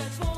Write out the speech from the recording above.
church